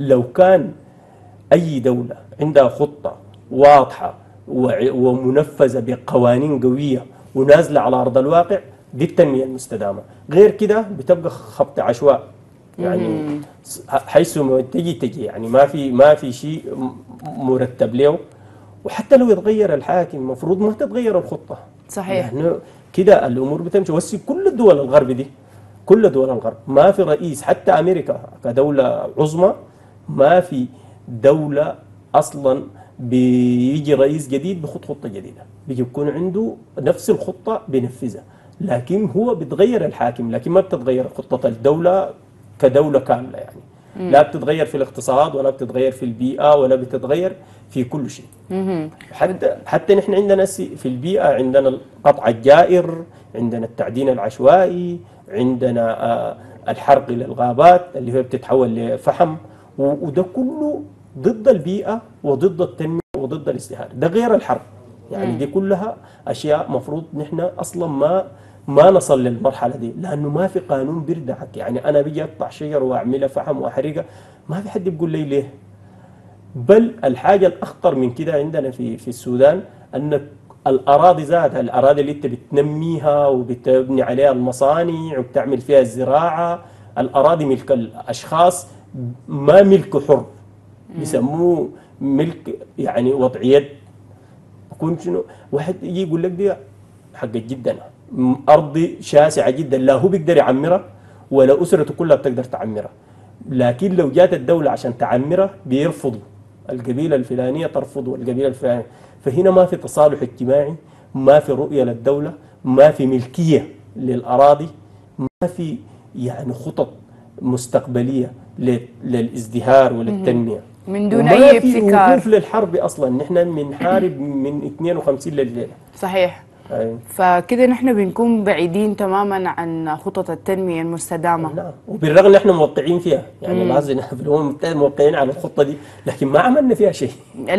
لو كان أي دولة عندها خطة واضحة ومنفذة بقوانين قوية ونازلة على أرض الواقع دي التنمية المستدامة. غير كده بتبقى خبط عشواء يعني حيث ما تجي تجي. يعني ما في ما في شيء مرتب له. وحتى لو يتغير الحاكم المفروض ما تتغير الخطة. صحيح. يعني كده الأمور بتمشي. بس كل الدول الغرب دي كل دول الغرب. ما في رئيس حتى أمريكا كدولة عظمى ما في دولة أصلا بيجي رئيس جديد بخط خطة جديدة. بيجي يكون عنده نفس الخطة بينفذها. لكن هو بيتغير الحاكم لكن ما بتتغير خطة الدولة كدولة كاملة يعني. لا بتتغير في الاقتصاد ولا بتتغير في البيئة ولا بتتغير في كل شيء. حتى حتى نحن عندنا في البيئة عندنا قطع الجائر عندنا التعدين العشوائي عندنا آه، الحرق للغابات اللي هي بتتحول لفحم. وده كله ضد البيئة وضد التنمية وضد الازدهار ده غير الحرب. يعني دي كلها أشياء مفروض نحن أصلا ما ما نصل للمرحلة دي لأنه ما في قانون بيردعك. يعني أنا بيجي أقطع شجر وأعملها فحم وأحرقها ما في حد بيقول لي ليه. بل الحاجة الأخطر من كده عندنا في في السودان أن الأراضي ذاتها الأراضي اللي أنت بتنميها وبتبني عليها المصانع وبتعمل فيها الزراعة الأراضي ملك الأشخاص ما ملك حر بيسموه ملك يعني وضع يد. يكون شنو؟ واحد يجي يقول لك دي حقت جدا أرضي شاسعة جدا لا هو بيقدر يعمرها ولا أسرته كلها بتقدر تعمرها. لكن لو جات الدولة عشان تعمرها بيرفضوا. القبيلة الفلانية ترفض والقبيلة الفلانية. فهنا ما في تصالح اجتماعي ما في رؤية للدولة ما في ملكية للأراضي ما في يعني خطط مستقبلية. لل- للازدهار وللتنمية. من دون في ابتكار. وقوف للحرب أصلا. نحن بنحارب من 52 لليله صحيح. أي. فكده نحن بنكون بعيدين تماما عن خطط التنمية المستدامة. نعم. وبالرغم نحن موقعين فيها. يعني الامم المتحده موقعين على الخطة دي لكن ما عملنا فيها شيء.